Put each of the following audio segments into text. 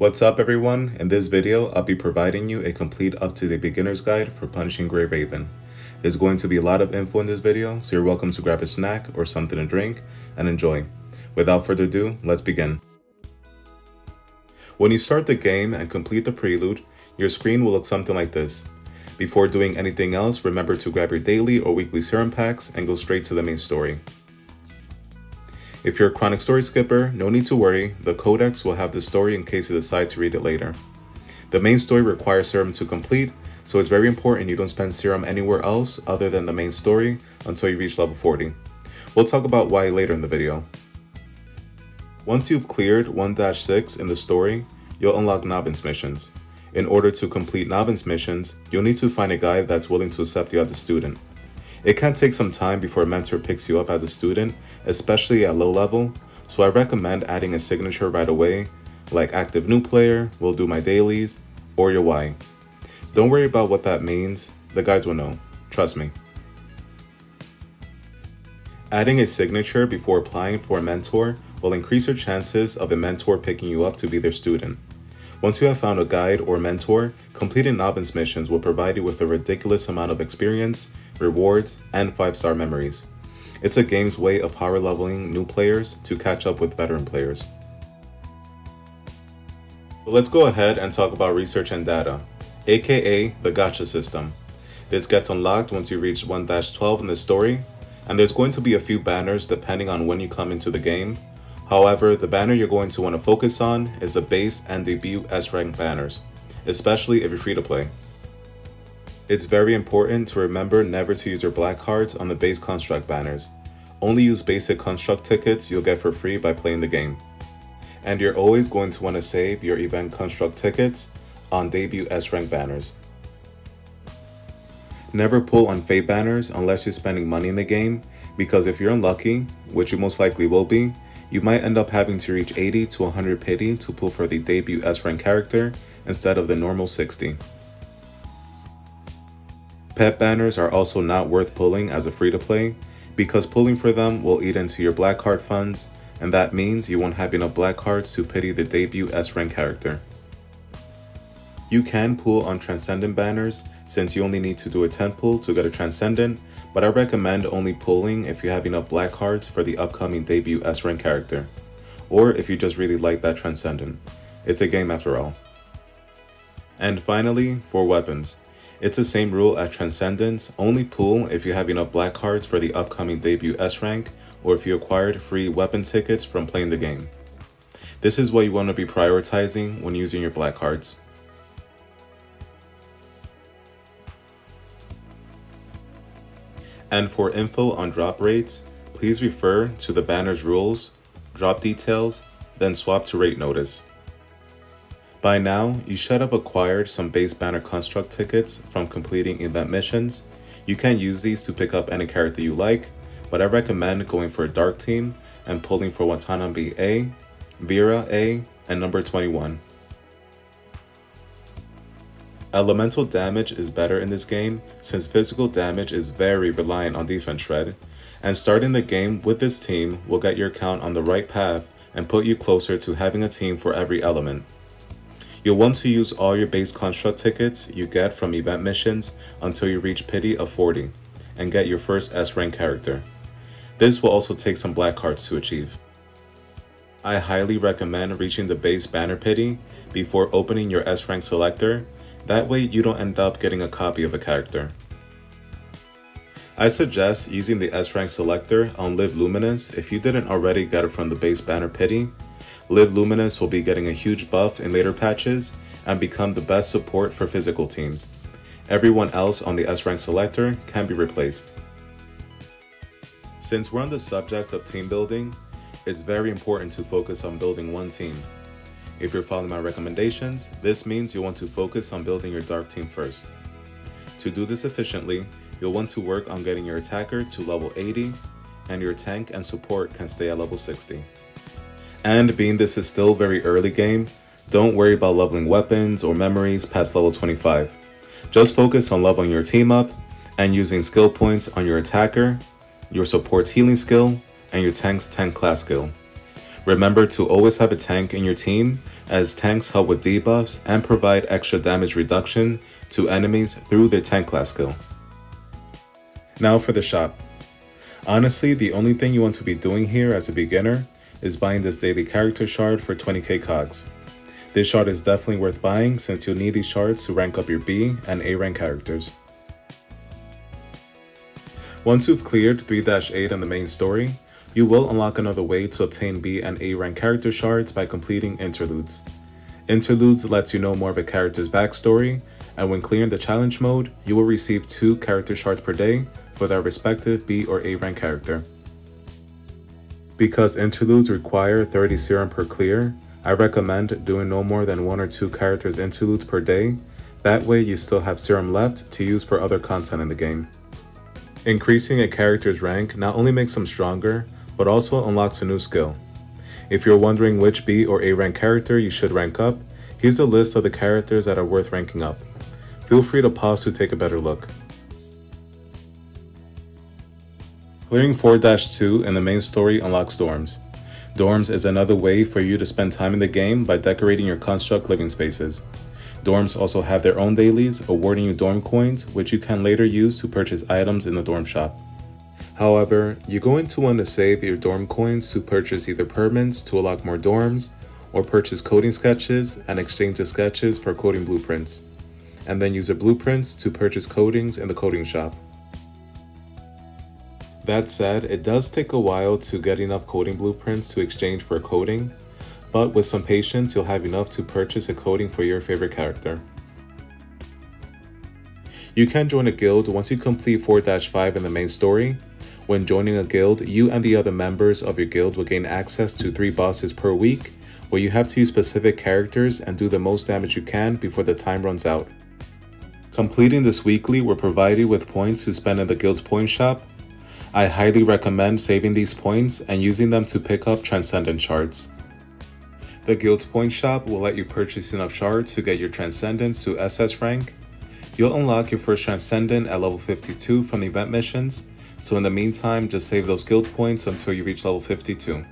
What's up everyone? In this video, I'll be providing you a complete up-to-date beginner's guide for punishing Gray Raven. There's going to be a lot of info in this video, so you're welcome to grab a snack or something to drink and enjoy. Without further ado, let's begin. When you start the game and complete the prelude, your screen will look something like this. Before doing anything else, remember to grab your daily or weekly serum packs and go straight to the main story. If you're a chronic story skipper, no need to worry, the codex will have the story in case you decide to read it later. The main story requires serum to complete, so it's very important you don't spend serum anywhere else other than the main story until you reach level 40. We'll talk about why later in the video. Once you've cleared 1-6 in the story, you'll unlock Novice missions. In order to complete Novice missions, you'll need to find a guy that's willing to accept you as a student. It can take some time before a mentor picks you up as a student, especially at low level, so I recommend adding a signature right away, like active new player, will do my dailies, or your why. Don't worry about what that means, the guides will know, trust me. Adding a signature before applying for a mentor will increase your chances of a mentor picking you up to be their student. Once you have found a guide or mentor, completing novice missions will provide you with a ridiculous amount of experience, rewards, and 5-star memories. It's a game's way of power leveling new players to catch up with veteran players. But let's go ahead and talk about research and data, aka the gacha system. This gets unlocked once you reach 1-12 in the story, and there's going to be a few banners depending on when you come into the game, However, the banner you're going to want to focus on is the base and debut S-rank banners, especially if you're free to play. It's very important to remember never to use your black cards on the base construct banners. Only use basic construct tickets you'll get for free by playing the game. And you're always going to want to save your event construct tickets on debut S-rank banners. Never pull on fate banners unless you're spending money in the game, because if you're unlucky, which you most likely will be, you might end up having to reach 80 to 100 pity to pull for the debut S-rank character instead of the normal 60. Pet banners are also not worth pulling as a free-to-play because pulling for them will eat into your black card funds and that means you won't have enough black cards to pity the debut S-rank character. You can pull on Transcendent banners since you only need to do a 10 pull to get a Transcendent, but I recommend only pulling if you have enough black cards for the upcoming debut S-rank character, or if you just really like that Transcendent. It's a game after all. And finally, for weapons. It's the same rule as Transcendence, only pull if you have enough black cards for the upcoming debut S-rank, or if you acquired free weapon tickets from playing the game. This is what you want to be prioritizing when using your black cards. And for info on drop rates, please refer to the banner's rules, drop details, then swap to rate notice. By now, you should have acquired some base banner construct tickets from completing event missions. You can use these to pick up any character you like, but I recommend going for a dark team and pulling for Watanabe A, Vera A, and number 21. Elemental damage is better in this game since physical damage is very reliant on defense shred, and starting the game with this team will get your count on the right path and put you closer to having a team for every element. You'll want to use all your base construct tickets you get from event missions until you reach pity of 40 and get your first S rank character. This will also take some black cards to achieve. I highly recommend reaching the base banner pity before opening your S rank selector that way you don't end up getting a copy of a character. I suggest using the S-Rank selector on Liv Luminance if you didn't already get it from the base banner pity. Liv Luminance will be getting a huge buff in later patches and become the best support for physical teams. Everyone else on the S-Rank selector can be replaced. Since we're on the subject of team building, it's very important to focus on building one team. If you're following my recommendations, this means you'll want to focus on building your dark team first. To do this efficiently, you'll want to work on getting your attacker to level 80, and your tank and support can stay at level 60. And being this is still very early game, don't worry about leveling weapons or memories past level 25. Just focus on leveling your team up and using skill points on your attacker, your support's healing skill, and your tank's tank class skill. Remember to always have a tank in your team, as tanks help with debuffs and provide extra damage reduction to enemies through their tank class skill. Now for the shop. Honestly, the only thing you want to be doing here as a beginner is buying this daily character shard for 20k cogs. This shard is definitely worth buying since you'll need these shards to rank up your B and A rank characters. Once you've cleared 3-8 in the main story, you will unlock another way to obtain B and A rank character shards by completing interludes. Interludes lets you know more of a character's backstory, and when clearing the challenge mode, you will receive 2 character shards per day for their respective B or A rank character. Because interludes require 30 serum per clear, I recommend doing no more than 1 or 2 characters interludes per day, that way you still have serum left to use for other content in the game. Increasing a character's rank not only makes them stronger, but also unlocks a new skill. If you're wondering which B or A rank character you should rank up, here's a list of the characters that are worth ranking up. Feel free to pause to take a better look. Clearing 4-2 in the main story unlocks dorms. Dorms is another way for you to spend time in the game by decorating your construct living spaces. Dorms also have their own dailies, awarding you dorm coins, which you can later use to purchase items in the dorm shop. However, you're going to want to save your dorm coins to purchase either permits to unlock more dorms, or purchase coding sketches and exchange the sketches for coding blueprints, and then use the blueprints to purchase codings in the coding shop. That said, it does take a while to get enough coding blueprints to exchange for a coding, but with some patience, you'll have enough to purchase a coding for your favorite character. You can join a guild once you complete 4-5 in the main story. When joining a guild, you and the other members of your guild will gain access to 3 bosses per week, where you have to use specific characters and do the most damage you can before the time runs out. Completing this weekly will provide you with points to spend in the guild point shop. I highly recommend saving these points and using them to pick up Transcendent shards. The guild Point shop will let you purchase enough shards to get your Transcendence to SS rank. You'll unlock your first Transcendent at level 52 from the event missions, so in the meantime, just save those guild points until you reach level 52.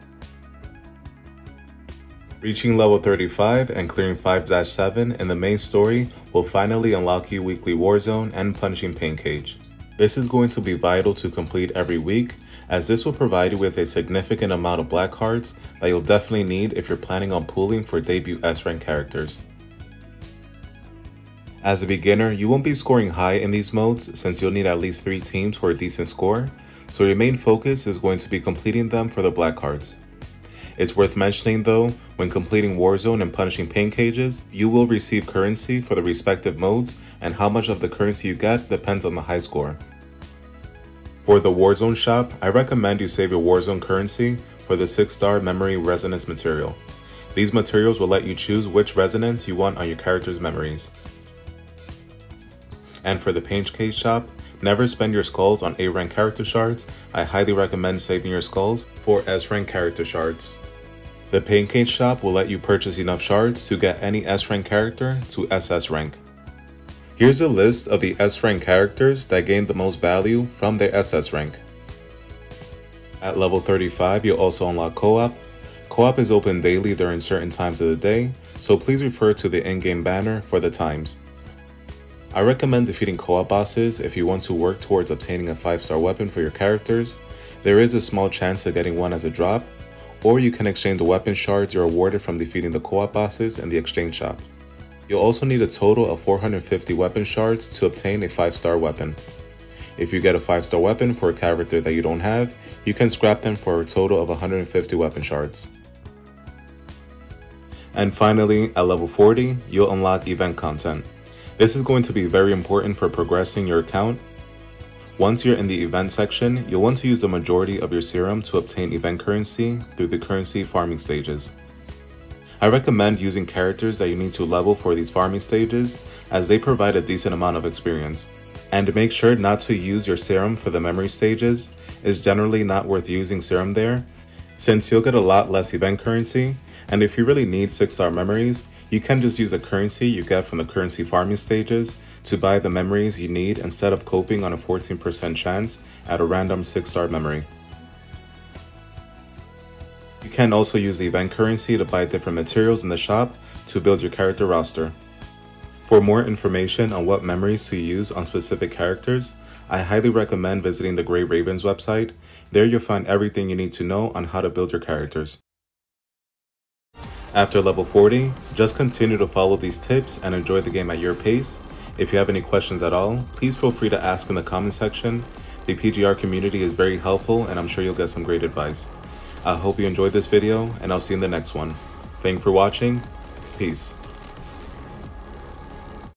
Reaching level 35 and clearing 5-7 in the main story will finally unlock you weekly Warzone and Punishing Pain Cage. This is going to be vital to complete every week as this will provide you with a significant amount of black cards that you'll definitely need if you're planning on pooling for debut S-rank characters. As a beginner, you won't be scoring high in these modes since you'll need at least 3 teams for a decent score, so your main focus is going to be completing them for the black cards. It's worth mentioning though, when completing Warzone and punishing pain cages, you will receive currency for the respective modes and how much of the currency you get depends on the high score. For the Warzone shop, I recommend you save your Warzone currency for the 6-star memory resonance material. These materials will let you choose which resonance you want on your character's memories. And for the Pain Cage shop, never spend your skulls on A rank character shards, I highly recommend saving your skulls for S rank character shards. The Pain Cage shop will let you purchase enough shards to get any S rank character to SS rank. Here's a list of the S rank characters that gained the most value from their SS rank. At level 35, you'll also unlock Co-op. Co-op is open daily during certain times of the day, so please refer to the in-game banner for the times. I recommend defeating co-op bosses if you want to work towards obtaining a 5-star weapon for your characters. There is a small chance of getting one as a drop, or you can exchange the weapon shards you're awarded from defeating the co-op bosses in the exchange shop. You'll also need a total of 450 weapon shards to obtain a 5-star weapon. If you get a 5-star weapon for a character that you don't have, you can scrap them for a total of 150 weapon shards. And finally, at level 40, you'll unlock event content. This is going to be very important for progressing your account. Once you're in the event section, you'll want to use the majority of your serum to obtain event currency through the currency farming stages. I recommend using characters that you need to level for these farming stages as they provide a decent amount of experience. And make sure not to use your serum for the memory stages, it's generally not worth using serum there since you'll get a lot less event currency and if you really need 6 star memories, you can just use a currency you get from the currency farming stages to buy the memories you need instead of coping on a 14% chance at a random 6 star memory. You can also use the event currency to buy different materials in the shop to build your character roster. For more information on what memories to use on specific characters, I highly recommend visiting the Gray Ravens website. There you'll find everything you need to know on how to build your characters. After level 40, just continue to follow these tips and enjoy the game at your pace. If you have any questions at all, please feel free to ask in the comment section. The PGR community is very helpful and I'm sure you'll get some great advice. I hope you enjoyed this video and I'll see you in the next one. Thank you for watching. Peace.